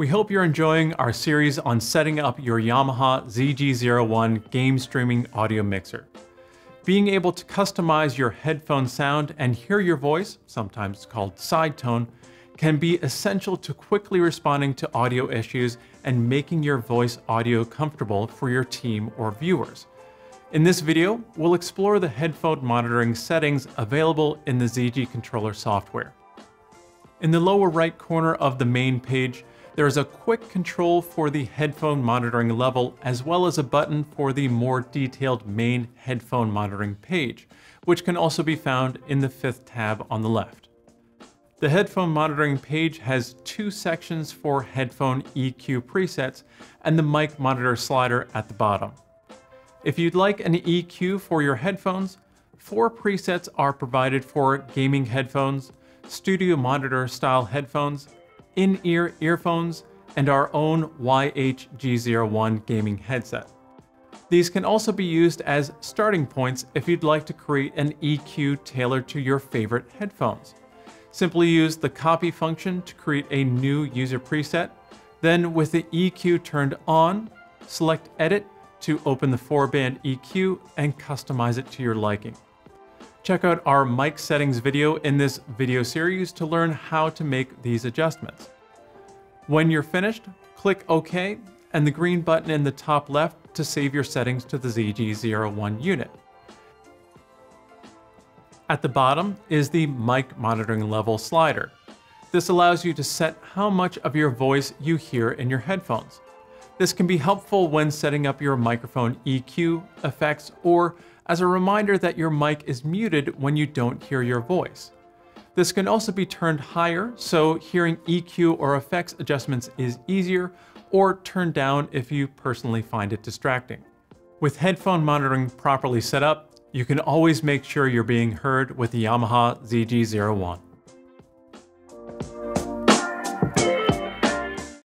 We hope you're enjoying our series on setting up your Yamaha ZG01 game streaming audio mixer. Being able to customize your headphone sound and hear your voice, sometimes called side tone, can be essential to quickly responding to audio issues and making your voice audio comfortable for your team or viewers. In this video, we'll explore the headphone monitoring settings available in the ZG controller software. In the lower right corner of the main page, there is a quick control for the headphone monitoring level as well as a button for the more detailed main headphone monitoring page, which can also be found in the fifth tab on the left. The headphone monitoring page has two sections for headphone EQ presets and the mic monitor slider at the bottom. If you'd like an EQ for your headphones, four presets are provided for gaming headphones, studio monitor style headphones, in-ear earphones, and our own YH-G01 gaming headset. These can also be used as starting points if you'd like to create an EQ tailored to your favorite headphones. Simply use the copy function to create a new user preset. Then with the EQ turned on, select edit to open the four band EQ and customize it to your liking. Check out our mic settings video in this video series to learn how to make these adjustments. When you're finished, click OK and the green button in the top left to save your settings to the ZG01 unit. At the bottom is the mic monitoring level slider. This allows you to set how much of your voice you hear in your headphones. This can be helpful when setting up your microphone EQ, effects, or as a reminder that your mic is muted when you don't hear your voice. This can also be turned higher, so hearing EQ or effects adjustments is easier, or turned down if you personally find it distracting. With headphone monitoring properly set up, you can always make sure you're being heard with the Yamaha ZG01.